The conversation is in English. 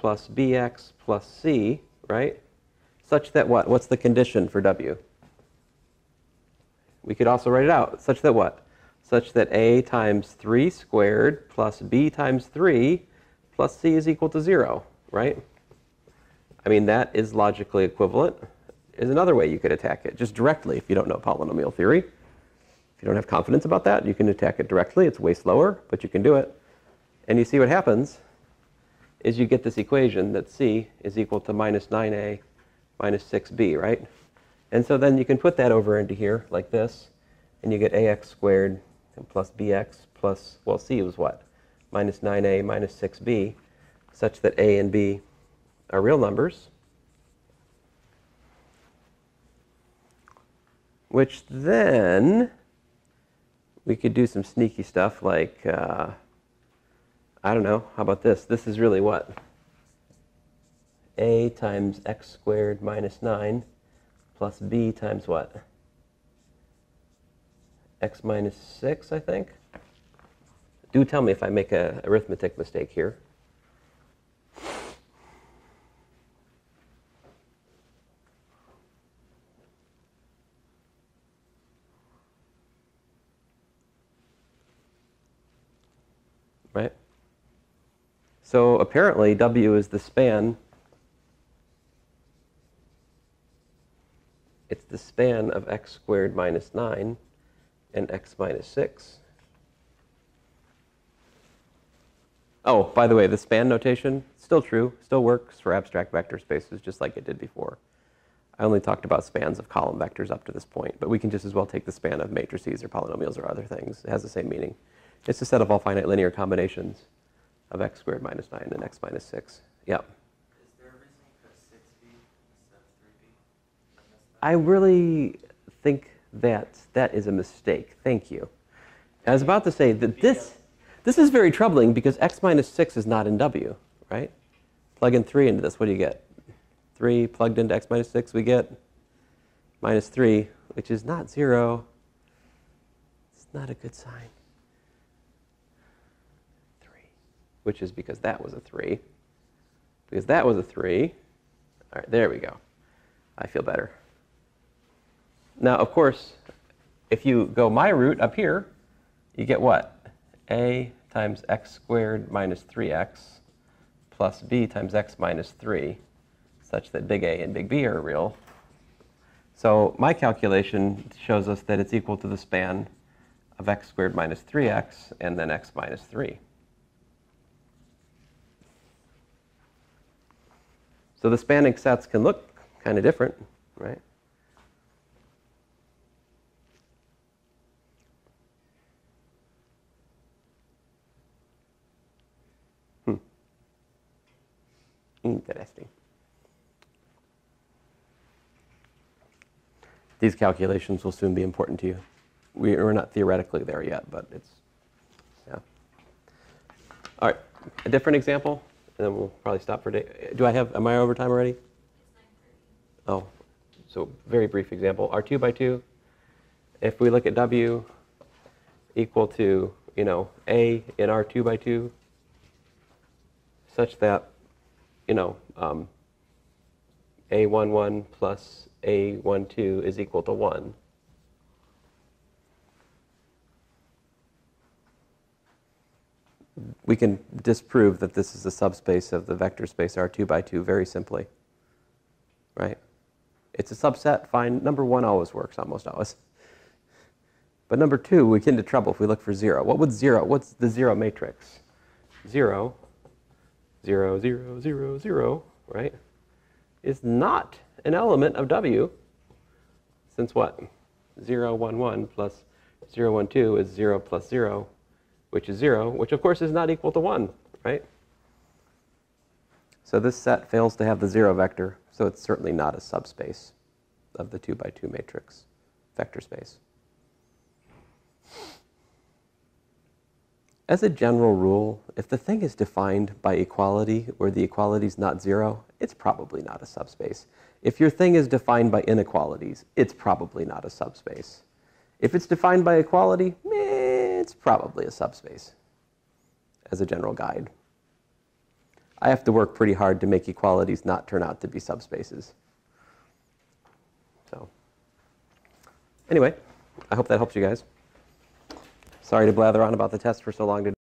plus bx plus c, right? Such that what? What's the condition for w? We could also write it out. Such that what? Such that a times 3 squared plus b times 3 plus c is equal to 0, right? I mean, that is logically equivalent. Is another way you could attack it, just directly if you don't know polynomial theory. If you don't have confidence about that, you can attack it directly. It's way slower, but you can do it. And you see what happens is you get this equation that c is equal to minus 9a minus 6b, right? And so then you can put that over into here like this, and you get ax squared plus bx plus, well, c was what? Minus 9a minus 6b, such that a and b are real numbers. Which then we could do some sneaky stuff like, uh, I don't know, how about this? This is really what? a times x squared minus 9 plus b times what? x minus 6, I think. Do tell me if I make an arithmetic mistake here. Right? So apparently W is the span it's the span of x squared minus 9 and x minus 6. Oh, by the way, the span notation, still true, still works for abstract vector spaces just like it did before. I only talked about spans of column vectors up to this point, but we can just as well take the span of matrices or polynomials or other things. It has the same meaning. It's a set of all finite linear combinations of x squared minus 9 and x minus 6. Yep. I really think that that is a mistake. Thank you. I was about to say that this, this is very troubling because x minus 6 is not in w, right? Plug in 3 into this. What do you get? 3 plugged into x minus 6, we get minus 3, which is not 0. It's not a good sign. 3, which is because that was a 3. Because that was a 3. All right, there we go. I feel better. Now, of course, if you go my root up here, you get what? a times x squared minus 3x plus b times x minus 3, such that big A and big B are real. So my calculation shows us that it's equal to the span of x squared minus 3x and then x minus 3. So the spanning sets can look kind of different, right? Hmm. Interesting. These calculations will soon be important to you. We are not theoretically there yet, but it's, yeah. All right, a different example, and then we'll probably stop for day. Do I have, am I over time already? Oh, so very brief example. R 2 by 2, if we look at W equal to, you know, A in R 2 by 2, such that you know, um, A11 plus A12 is equal to 1. We can disprove that this is a subspace of the vector space R2 by 2 very simply. Right? It's a subset, fine. Number one always works, almost always. But number two, we get into trouble if we look for zero. What would zero, what's the zero matrix? Zero 0, 0, 0, 0, right, is not an element of W, since what? 0, 1, 1 plus 0, 1, 2 is 0 plus 0, which is 0, which of course is not equal to 1, right? So this set fails to have the 0 vector, so it's certainly not a subspace of the 2 by 2 matrix vector space. As a general rule, if the thing is defined by equality where the equality is not zero, it's probably not a subspace. If your thing is defined by inequalities, it's probably not a subspace. If it's defined by equality, it's probably a subspace as a general guide. I have to work pretty hard to make equalities not turn out to be subspaces. So, anyway, I hope that helps you guys. Sorry to blather on about the test for so long today.